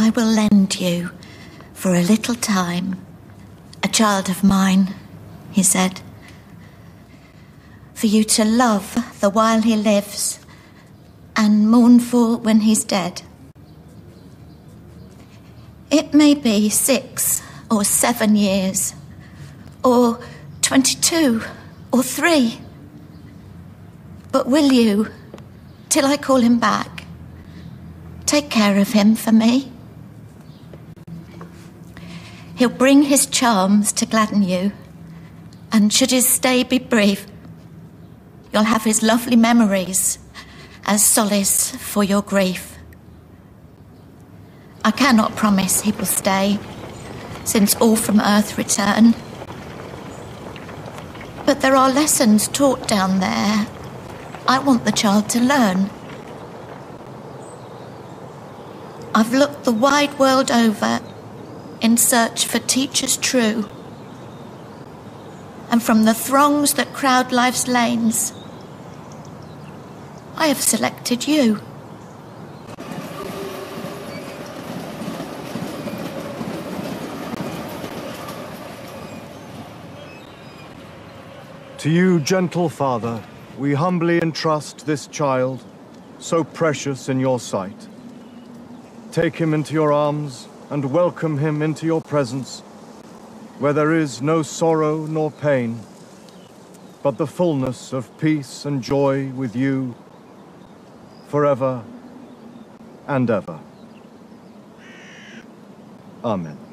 I will lend you, for a little time, a child of mine, he said, for you to love the while he lives and mourn for when he's dead. It may be six or seven years, or 22 or three. But will you, till I call him back, take care of him for me? He'll bring his charms to gladden you, and should his stay be brief, you'll have his lovely memories as solace for your grief. I cannot promise he will stay, since all from earth return. But there are lessons taught down there I want the child to learn. I've looked the wide world over in search for teachers true. And from the throngs that crowd life's lanes, I have selected you. To you, gentle father, we humbly entrust this child, so precious in your sight. Take him into your arms and welcome him into your presence, where there is no sorrow nor pain, but the fullness of peace and joy with you forever and ever. Amen.